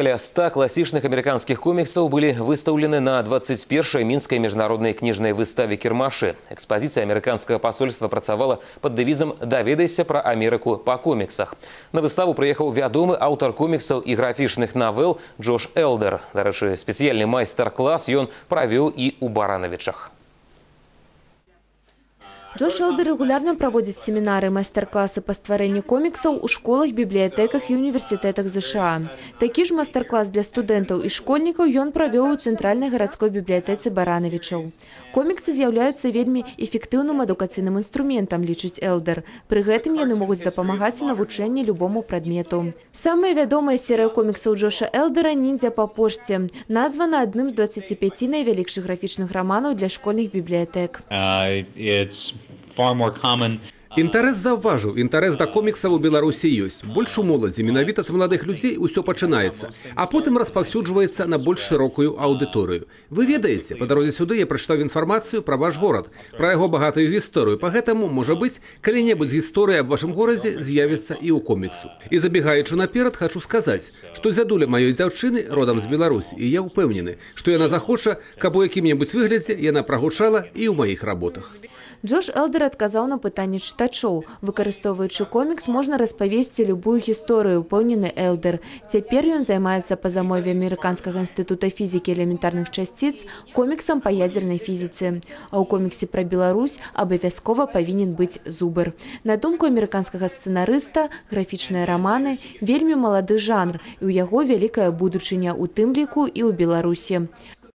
Каля 100 классічных амерыканскіх коміксаў былі выстаўлены на 21 мінскай міжнароднай кніжнай выставе кірмашы. Экспазіцыя амерыканскага пасольства працавала пад дэвізам даведайся пра Амерыку па коміксах. На выставу прыехаў вядомы аўтар коміксаў і графічных навел Джош Элдер. Дарэчы, спецыяльны майстар-клас ён правёў і ў баранавічах. Джош Элдер регулярно праводзіць семінары майстар-класы па стварэнні коміксаў у школах, бібліятэках і універсітэтах ЗША. Такі ж майстар-клас для студэнтаў і школьнікаў ён правёў у цэнтральнай гарадской бібліятэцы баранавічаў. Коміксы з'яўляюцца вельмі эфектыўным адукацыйным інструментам, лічыць Элдер. Пры гэтым яны могуць дапамагаць у навучэнні любому прадмету. Самая вядомая серыя коміксаў Джоша Элдера «Ниндзя по пошце» названа адным з 25 найвялікшых графічных раманаў для школьных бібліятэк. Uh, it's far more common Інтарэс заўважыў інтарэс да коміксаў у беларусі ёсць. Больш у моладзі менавіта з маладых людзей усё пачынаецца а потым распаўсюджваецца на больш шырокую аўдыторыю. Вы ведаеце па дарозе сюды я прачытаў інфармацыю пра ваш горад. Пра яго багатую гісторыю. Па гэтаму можа быць калі-небудзь гісторыя аб вашым горадзе з'явіцца і ў коміксу. І забегаючы наперад хочу сказаць што дзядуля маёй дзяўчыны родам з беларусі і я ўпэўнены што яна захоча каб у якім-небудзь выглядзе яна прагучала і ў маіх работах. Джош Элдер адказаў на пытанне чытачоў. Выкарыстоўваючы комікс можна распавесці любую гісторыю, упэўнены Элдер. Цяпер ён займаецца па замове амерыканскага інстытута фізікі элементарных часціц коміксам па ядзернай фізіцы. А ў коміксе пра Беларусь абавязкова павінен быць зубр. На думку амерыканскага сцэнарыста, графічныя раманы вельмі малады жанр і ў яго вялікая будучыня ў тым ліку і ў Беларусі.